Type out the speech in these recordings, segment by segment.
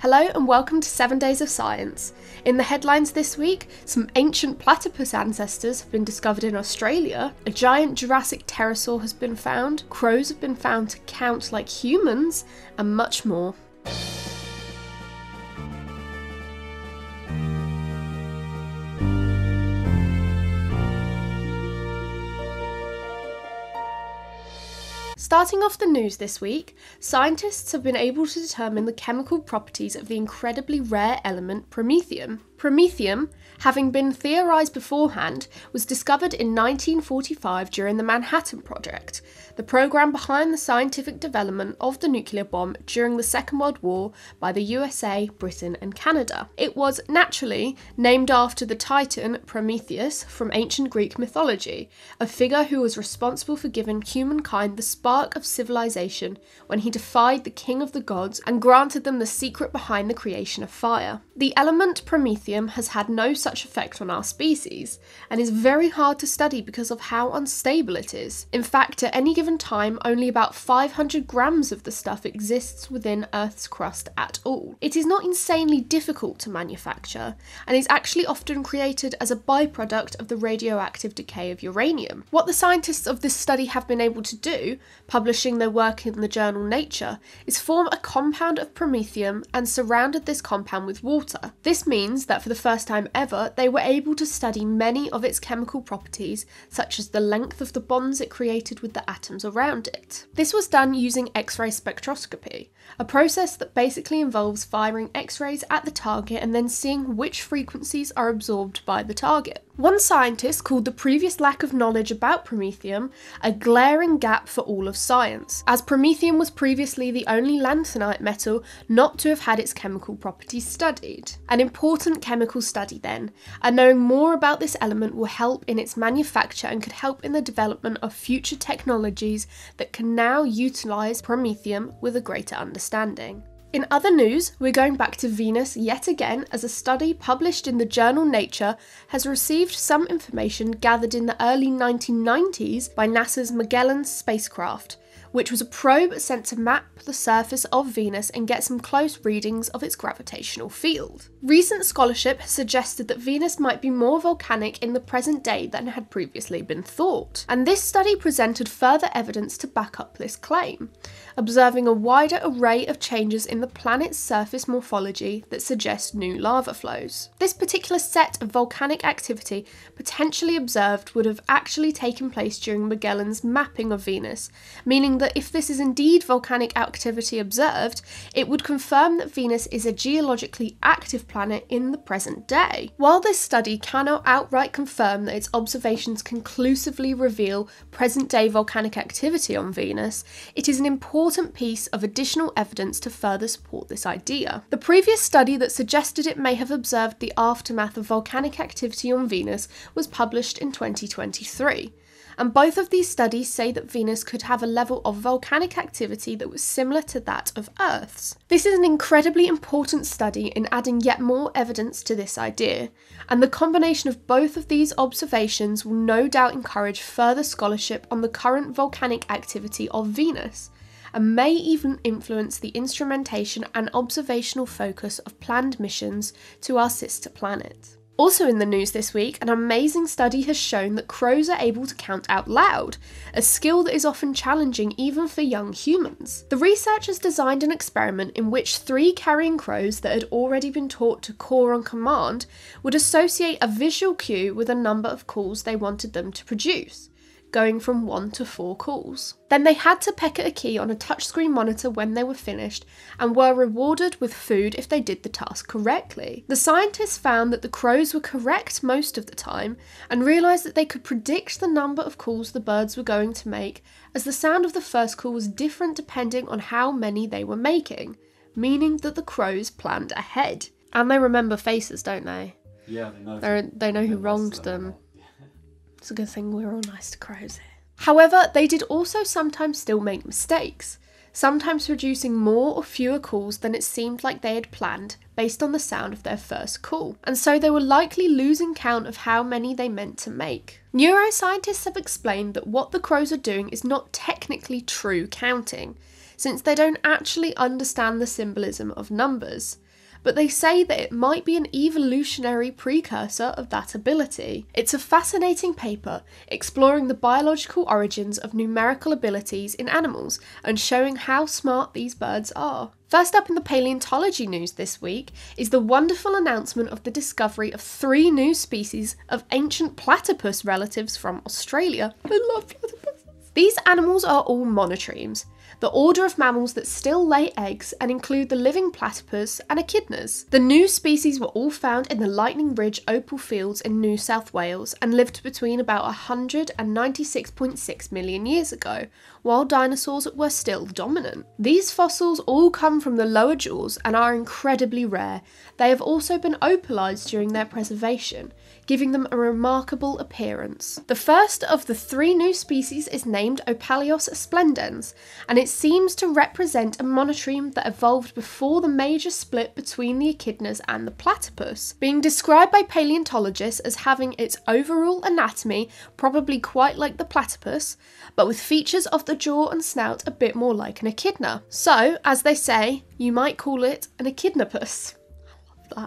Hello and welcome to 7 Days of Science. In the headlines this week, some ancient platypus ancestors have been discovered in Australia, a giant Jurassic pterosaur has been found, crows have been found to count like humans, and much more. Starting off the news this week, scientists have been able to determine the chemical properties of the incredibly rare element promethium. Promethium, having been theorised beforehand, was discovered in 1945 during the Manhattan Project, the programme behind the scientific development of the nuclear bomb during the Second World War by the USA, Britain, and Canada. It was naturally named after the Titan Prometheus from ancient Greek mythology, a figure who was responsible for giving humankind the spark of civilization when he defied the king of the gods and granted them the secret behind the creation of fire. The element Prometheus has had no such effect on our species, and is very hard to study because of how unstable it is. In fact, at any given time, only about 500 grams of the stuff exists within Earth's crust at all. It is not insanely difficult to manufacture, and is actually often created as a byproduct of the radioactive decay of uranium. What the scientists of this study have been able to do, publishing their work in the journal Nature, is form a compound of promethium and surrounded this compound with water. This means that for the first time ever, they were able to study many of its chemical properties, such as the length of the bonds it created with the atoms around it. This was done using X ray spectroscopy, a process that basically involves firing X rays at the target and then seeing which frequencies are absorbed by the target. One scientist called the previous lack of knowledge about promethium a glaring gap for all of science, as promethium was previously the only lanthanide metal not to have had its chemical properties studied. An important chemical study then, and knowing more about this element will help in its manufacture and could help in the development of future technologies that can now utilise promethium with a greater understanding. In other news, we're going back to Venus yet again as a study published in the journal Nature has received some information gathered in the early 1990s by NASA's Magellan spacecraft which was a probe sent to map the surface of Venus and get some close readings of its gravitational field. Recent scholarship has suggested that Venus might be more volcanic in the present day than had previously been thought, and this study presented further evidence to back up this claim, observing a wider array of changes in the planet's surface morphology that suggest new lava flows. This particular set of volcanic activity potentially observed would have actually taken place during Magellan's mapping of Venus, meaning that if this is indeed volcanic activity observed, it would confirm that Venus is a geologically active planet in the present day. While this study cannot outright confirm that its observations conclusively reveal present day volcanic activity on Venus, it is an important piece of additional evidence to further support this idea. The previous study that suggested it may have observed the aftermath of volcanic activity on Venus was published in 2023 and both of these studies say that Venus could have a level of volcanic activity that was similar to that of Earth's. This is an incredibly important study in adding yet more evidence to this idea, and the combination of both of these observations will no doubt encourage further scholarship on the current volcanic activity of Venus and may even influence the instrumentation and observational focus of planned missions to our sister planet. Also in the news this week, an amazing study has shown that crows are able to count out loud, a skill that is often challenging even for young humans. The researchers designed an experiment in which three carrion crows that had already been taught to caw on command would associate a visual cue with a number of calls they wanted them to produce going from one to four calls. Then they had to peck at a key on a touchscreen monitor when they were finished and were rewarded with food if they did the task correctly. The scientists found that the crows were correct most of the time and realised that they could predict the number of calls the birds were going to make as the sound of the first call was different depending on how many they were making, meaning that the crows planned ahead. And they remember faces, don't they? Yeah, they know. They're, they know who wronged them. It's a good thing we're all nice to crows here. However, they did also sometimes still make mistakes, sometimes producing more or fewer calls than it seemed like they had planned based on the sound of their first call, and so they were likely losing count of how many they meant to make. Neuroscientists have explained that what the crows are doing is not technically true counting, since they don't actually understand the symbolism of numbers but they say that it might be an evolutionary precursor of that ability. It's a fascinating paper exploring the biological origins of numerical abilities in animals and showing how smart these birds are. First up in the paleontology news this week is the wonderful announcement of the discovery of three new species of ancient platypus relatives from Australia. I love platypuses. These animals are all monotremes, the order of mammals that still lay eggs and include the living platypus and echidnas. The new species were all found in the Lightning Ridge opal fields in New South Wales and lived between about 100 and 96.6 million years ago, while dinosaurs were still dominant. These fossils all come from the lower jaws and are incredibly rare. They have also been opalized during their preservation, giving them a remarkable appearance. The first of the three new species is named Opalios splendens, and it seems to represent a monotreme that evolved before the major split between the echidnas and the platypus, being described by paleontologists as having its overall anatomy probably quite like the platypus, but with features of the jaw and snout a bit more like an echidna. So, as they say, you might call it an echidnapus.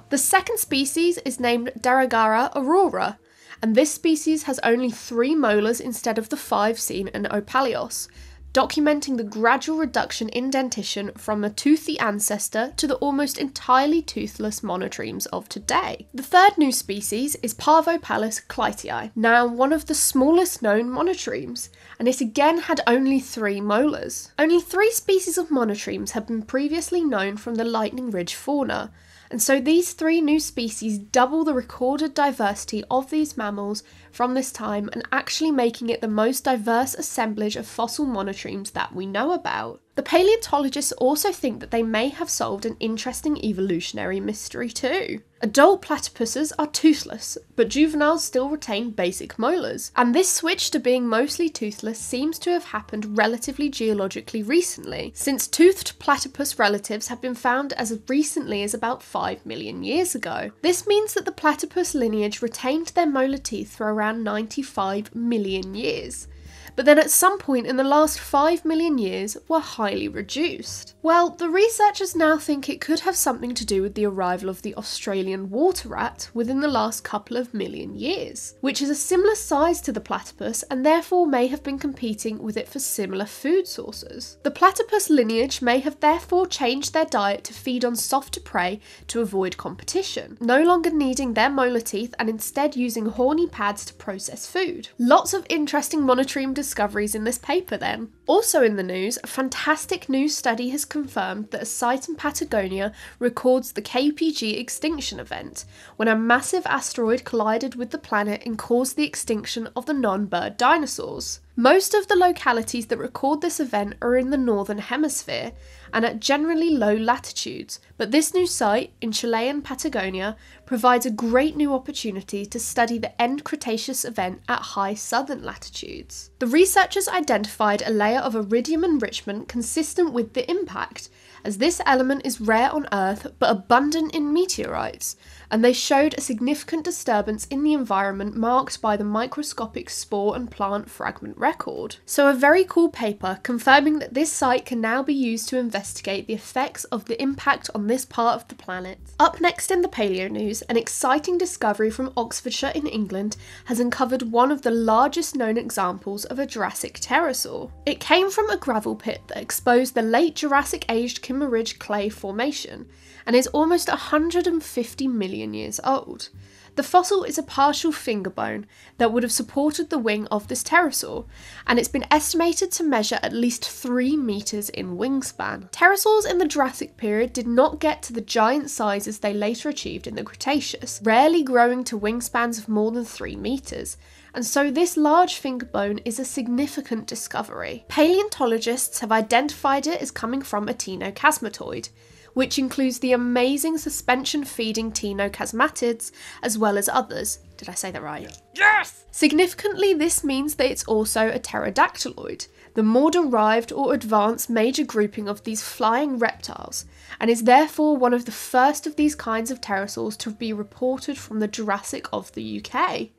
The second species is named Dharragarra aurora, and this species has only three molars instead of the five seen in Opalios, documenting the gradual reduction in dentition from a toothy ancestor to the almost entirely toothless monotremes of today. The third new species is Parvopalus clytiei, now one of the smallest known monotremes, and it again had only three molars. Only three species of monotremes had been previously known from the Lightning Ridge fauna, and so these three new species double the recorded diversity of these mammals from this time and actually making it the most diverse assemblage of fossil monotremes that we know about. The paleontologists also think that they may have solved an interesting evolutionary mystery too. Adult platypuses are toothless, but juveniles still retain basic molars, and this switch to being mostly toothless seems to have happened relatively geologically recently, since toothed platypus relatives have been found as recently as about 5 million years ago. This means that the platypus lineage retained their molar teeth for around 95 million years, but then at some point in the last 5 million years were highly reduced. Well, the researchers now think it could have something to do with the arrival of the Australian water rat within the last couple of million years, which is a similar size to the platypus and therefore may have been competing with it for similar food sources. The platypus lineage may have therefore changed their diet to feed on softer prey to avoid competition, no longer needing their molar teeth and instead using horny pads to process food. Lots of interesting monotreme discoveries in this paper then. Also in the news, a fantastic new study has confirmed that a site in Patagonia records the KPG extinction event, when a massive asteroid collided with the planet and caused the extinction of the non bird dinosaurs. Most of the localities that record this event are in the northern hemisphere and at generally low latitudes, but this new site in Chilean Patagonia provides a great new opportunity to study the end Cretaceous event at high southern latitudes. The researchers identified a layer of iridium enrichment consistent with the impact, as this element is rare on Earth but abundant in meteorites, and they showed a significant disturbance in the environment marked by the microscopic spore and plant fragment record. So, a very cool paper confirming that this site can now be used to investigate the effects of the impact on this part of the planet. Up next in the paleo news, an exciting discovery from Oxfordshire in England has uncovered one of the largest known examples of a Jurassic pterosaur. It came from a gravel pit that exposed the late Jurassic aged Kimmeridge clay formation and is almost 150 million years old. The fossil is a partial finger bone that would have supported the wing of this pterosaur, and it's been estimated to measure at least 3 metres in wingspan. Pterosaurs in the Jurassic period did not get to the giant sizes they later achieved in the Cretaceous, rarely growing to wingspans of more than 3 metres, and so this large finger bone is a significant discovery. Paleontologists have identified it as coming from a ctenochasmatoid, which includes the amazing suspension feeding ctenochasmatids as well as others. Did I say that right? Yes! Significantly, this means that it's also a pterodactyloid, the more derived or advanced major grouping of these flying reptiles, and is therefore one of the first of these kinds of pterosaurs to be reported from the Jurassic of the UK.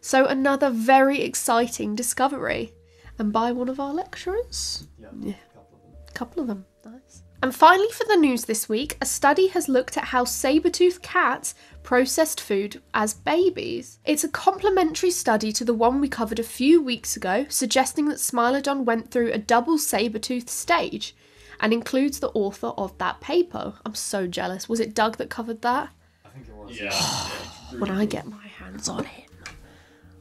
So, another very exciting discovery. And by one of our lecturers? Yeah, a couple of them. A couple of them. Nice. And finally, for the news this week, a study has looked at how saber-toothed cats processed food as babies. It's a complementary study to the one we covered a few weeks ago, suggesting that Smilodon went through a double saber-tooth stage and includes the author of that paper. I'm so jealous. Was it Doug that covered that? I think it was. Yeah. when I get my hands on him.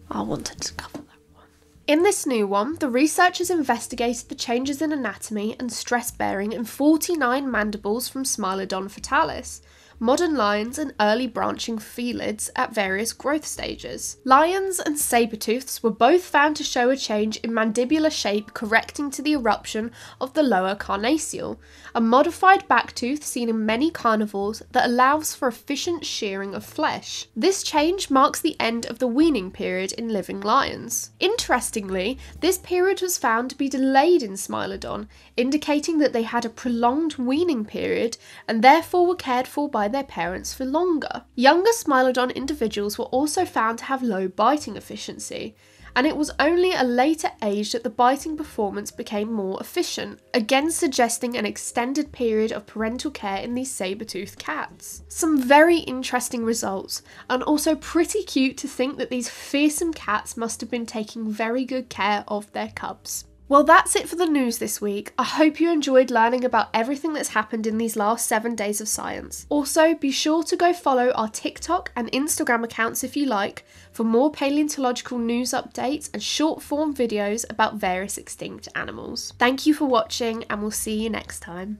I wanted to cover that one. In this new one, the researchers investigated the changes in anatomy and stress bearing in 49 mandibles from Smilodon fatalis, modern lions and early branching felids at various growth stages. Lions and saber-tooths were both found to show a change in mandibular shape correcting to the eruption of the lower carnassial, a modified back tooth seen in many carnivores that allows for efficient shearing of flesh. This change marks the end of the weaning period in living lions. Interestingly, this period was found to be delayed in Smilodon, indicating that they had a prolonged weaning period and therefore were cared for by their parents for longer. Younger Smilodon individuals were also found to have low biting efficiency, and it was only a later age that the biting performance became more efficient, again suggesting an extended period of parental care in these saber-toothed cats. Some very interesting results, and also pretty cute to think that these fearsome cats must have been taking very good care of their cubs. Well, that's it for the news this week. I hope you enjoyed learning about everything that's happened in these last seven days of science. Also, be sure to go follow our TikTok and Instagram accounts if you like for more paleontological news updates and short form videos about various extinct animals. Thank you for watching, and we'll see you next time.